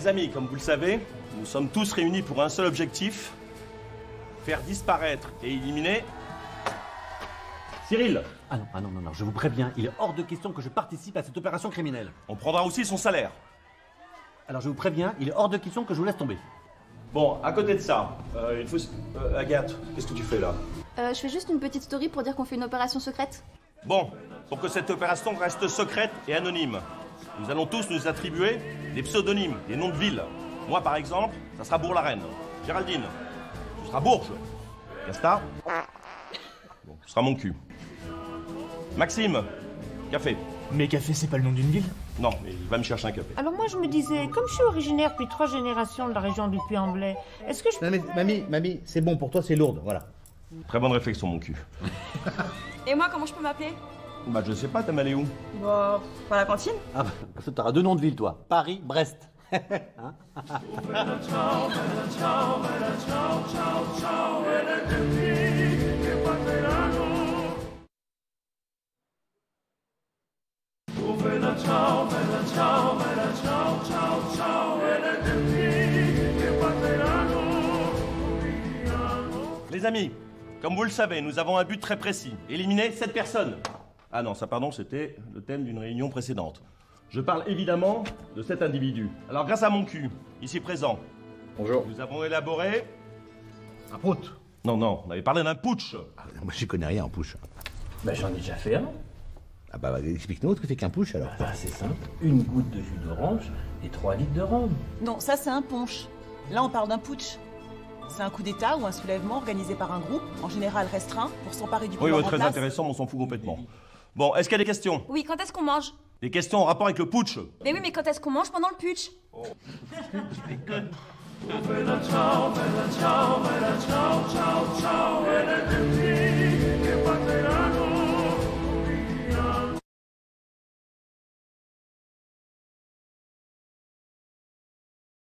Les amis, comme vous le savez, nous sommes tous réunis pour un seul objectif faire disparaître et éliminer. Cyril Ah non, ah non, non, non, je vous préviens, il est hors de question que je participe à cette opération criminelle. On prendra aussi son salaire. Alors je vous préviens, il est hors de question que je vous laisse tomber. Bon, à côté de ça, euh, il faut. euh, Agathe, qu'est-ce que tu fais là? Euh, je fais juste une petite story pour dire qu'on fait une opération secrète. Bon, pour que cette opération reste secrète et anonyme, nous allons tous nous attribuer des pseudonymes, des noms de villes. Moi, par exemple, ça sera Bourg-la-Reine. Géraldine, ce sera Bourges. Casta Bon, ce sera mon cul. Maxime, café. Mais café, c'est pas le nom d'une ville Non, mais il va me chercher un café. Alors moi je me disais, comme je suis originaire depuis trois générations de la région du Puy-en-Velay, est-ce que je... Non mais mamie, mamie, c'est bon, pour toi c'est lourde, voilà. Très bonne réflexion, mon cul. Et moi, comment je peux m'appeler? Bah, je sais pas, t'as mal allé où Bah, à la cantine? Ah bah, t'auras deux noms de ville, toi. Paris, Brest. Hein Les amis, comme vous le savez, nous avons un but très précis. Éliminer cette personne. Ah non, ça pardon, c'était le thème d'une réunion précédente. Je parle évidemment de cet individu. Alors grâce à mon cul, ici présent, Bonjour. nous avons élaboré... Un prout. Non, non, on avait parlé d'un putsch. Ah, moi j'y connais rien en push. Bah j'en ai déjà fait un. Ah bah, bah, explique-nous ce que c'est qu'un push alors. Bah c'est simple, une goutte de jus d'orange et 3 litres de rhum. Non, ça c'est un punch. Là, on parle d'un putsch. C'est un coup d'État ou un soulèvement organisé par un groupe, en général restreint, pour s'emparer du Oui, pouvoir ouais, en très place. intéressant, mais on s'en fout complètement. Bon, est-ce qu'il y a des questions? Oui, quand est-ce qu'on mange? Des questions en rapport avec le putsch. Mais oui, mais quand est-ce qu'on mange pendant le putsch?